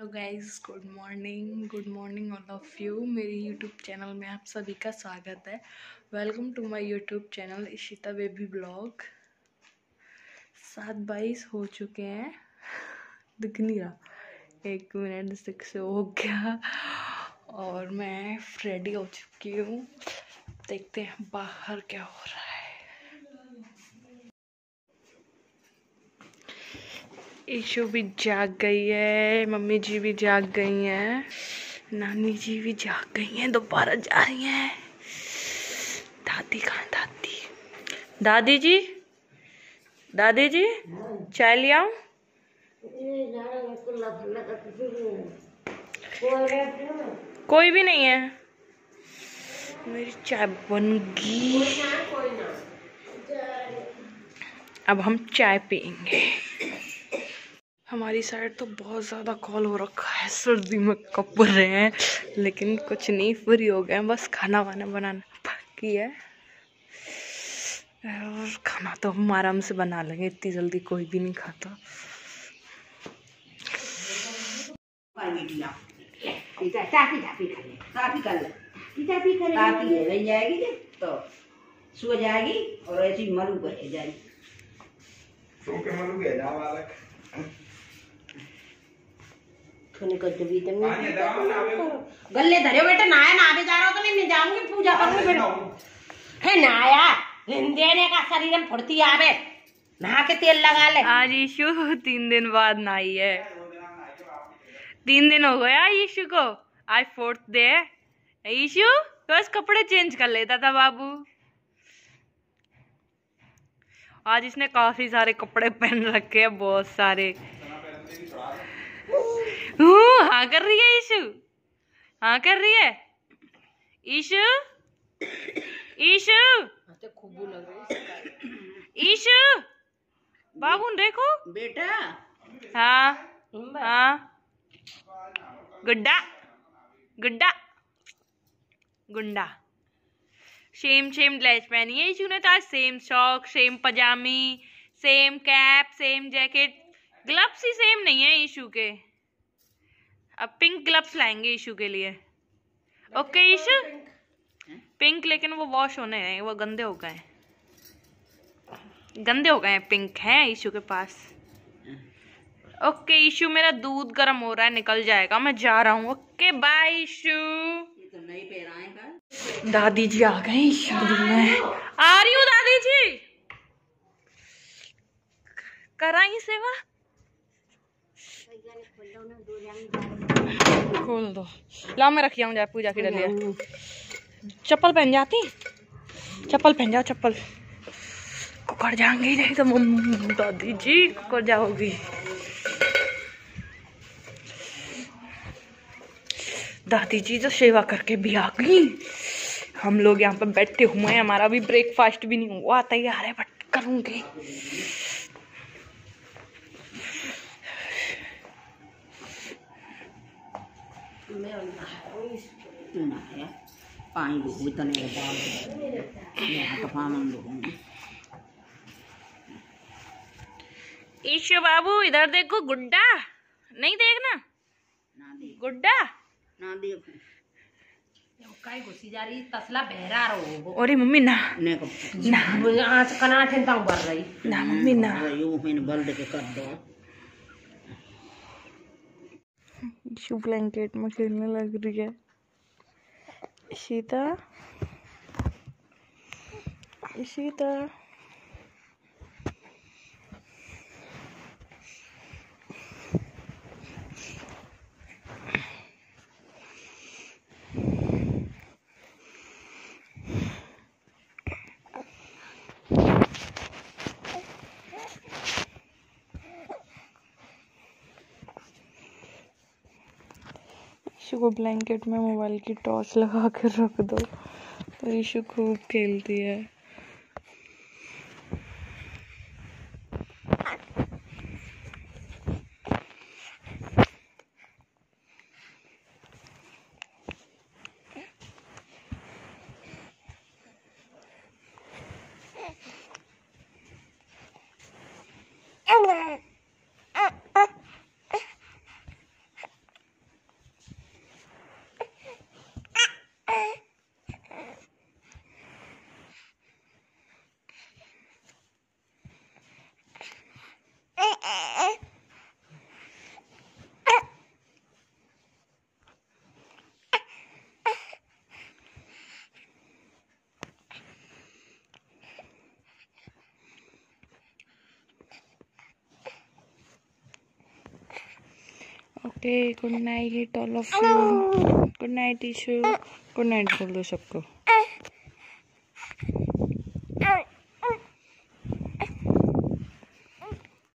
Hello guys good morning good morning all of you मेरे YouTube channel में आप सभी का स्वागत है। Welcome to my YouTube channel Ishita baby blog सात बाईस हो चुके हैं। दिख नहीं रहा। एक मिनट सिक्स हो गया। और मैं रेडी हो चुकी हूँ। देखते हैं बाहर क्या हो रहा है। ईशु भी जाग गई है, मम्मी जी भी जाग गई हैं, नानी जी भी जाग गई हैं, दोबारा जा रही हैं। दादी कहाँ दादी? दादी जी? दादी जी, चाय ले आऊँ कोई भी नहीं है। मेरी चाय बन गई। अब हम चाय पियेंगे। हमारी साइड तो बहुत ज़्यादा कॉल हो रखा है। सर्दी में कप रहे हैं लेकिन कुछ नहीं फ्री हो गए बस खाना वाना बनाना बाकी है। और खाना तो हम आराम से बना लेंगे इतनी जल्दी कोई भी नहीं खाता। तो सो जाएगी और ऐसी मलू कर जाएगी। सो के जा बालक। खाने का जब भी तुम पानी दवा ना आवे गल्ले धरे बेटा नहाया नहावे जा रहा हो तो नहीं मैं जाऊँगी पूजा करूँगी बेटा है नहाया देने का शरीर में फुर्ती आवे। नहा के तेल लगा ले। आज ईशु तीन दिन बाद नहाई है तीन दिन हो गया ईशु को। आज फोर्थ डे है। ईशु बस कपड़े चेंज कर लेता था बाबू। आज इसने काफ़ी सारे कपड़े पहन रखे हैं बहुत सारे। हूँ, हाँ कर रही है ईशु। हाँ कर रही है। ईशु? ईशु? खूबू लग रही ईशु? बाबू देखो। बेटा। हाँ। हाँ। गुड्डा। गुड्डा। गुंडा। सेम सेम ड्रेस पहनी है ईशु ने तो आज। Same shock same पजामी same cap same jacket gloves ही सेम नहीं है ईशु के। अब पिंक ग्लव्स लाएँगे ईशु के लिए। ओके ईशु पिंक लेकिन वो वॉश होने हैं वो गंदे हो गए गंदे हो गए हैं पिंक हैं ईशु के पास। ओके ईशु मेरा दूध गर्म हो रहा है निकल जाएगा। मैं जा रहा हूँ। ओके बाय ईशु दादी जी आ गए ईशु में। आ रही हूँ दादी जी। कराई सेवा? खोल दो। ला मैं रखी जाए पूजा की डलिया चप्पल पहन जाती? चप्पल पहन जाओ, चप्पल। कुकर जाएँगी नहीं तो दादी जी, कुकर जाओगी। दादी जी तो सेवा करके भी आ गई। हम लोग यहाँ पर बैठे हुए हैं, हमारा भी ब्रेकफास्ट भी नहीं हुआ, तैयार है, बट करूँगी मैं तू नहाया पानी पानी लोग ईशु बाबू इधर देखो गुड्डा। नहीं देखना? ना दे गुड्डा। ना दे काय घुसी जा रही तसला बहरा रहो। अरे मम्मी ना। ने को ना। आँच कना ठेंता बर रही। ना मम्मी ना। यू मैंने बल्द के कर दो। ईशु ब्लैंकेट में खेलने लग रही है। सीता सीता ईशु को ब्लैंकेट में मोबाइल की टॉर्च लगा कर रख दो। तो ईशु खूब खेलती है। Okay good night all of you good night Ishu good night बोल दो सबको.